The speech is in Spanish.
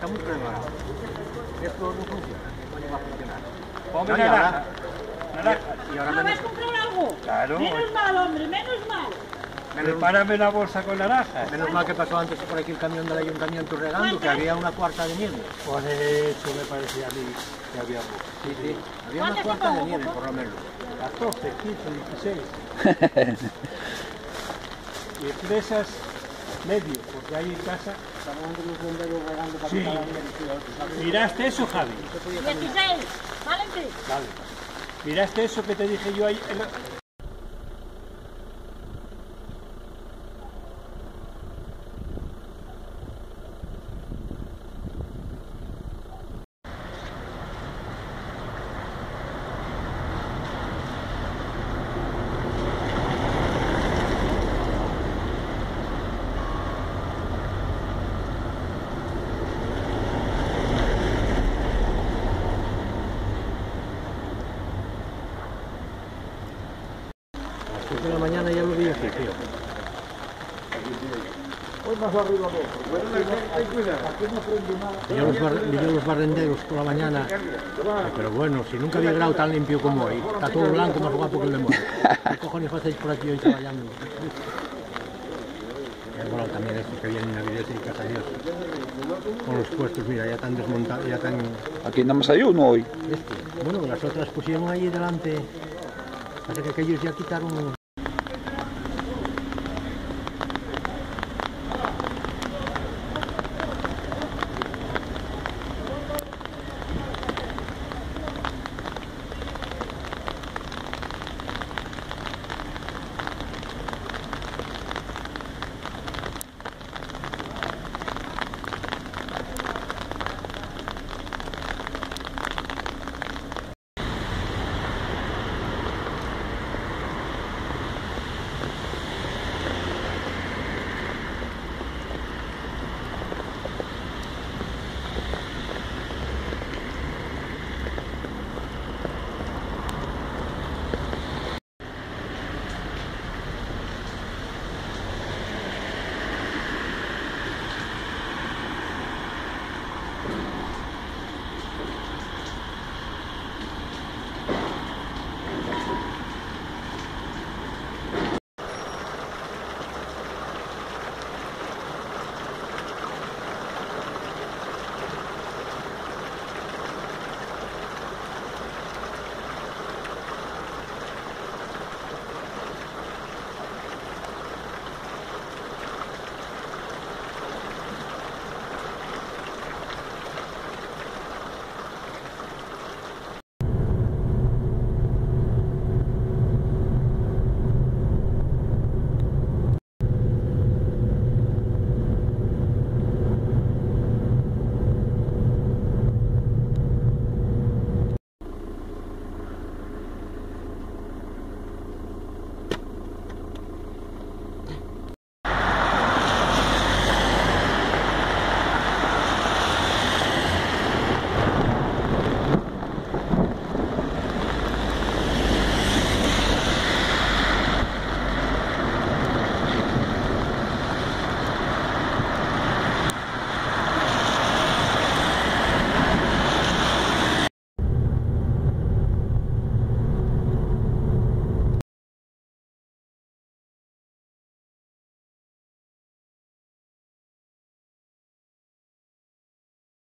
Está muy preparado. Esto no funciona. No va a funcionar. Ponme No, naranja. ahora- Naranja. Y ahora ¿No menos, vas a comprar algo? Claro. Menos mal, hombre, menos mal. Prepárame la bolsa con naranja. menos mal que pasó antes por aquí el camión del ayuntamiento regando, que había una cuarta de nieve. Por eso me parecía a mí que había poco. Sí, sí. Había una ¿Cuántas cuarta de nieve, por lo menos. 14, 15, 16. y fresas medio, porque hay en casa. Sí. ¿Miraste eso, Javi? 16, Valente. Vale. ¿Miraste eso que te dije yo ahí? 7 de la mañana ya lo vi aquí, tío. Vi yo los, bar- vi yo los barrenderos por la mañana, pero bueno, si nunca había grado tan limpio como hoy, está todo blanco, más guapo que el demonio. ¿Qué cojones hacéis por aquí hoy trabajando? Y bueno, también estos que vienen a videotecas, adiós. Con los puestos, mira, ya están desmontados, ya están... Aquí nada más hay uno hoy. Este. Bueno, las otras pusieron ahí delante, parece que aquellos ya quitaron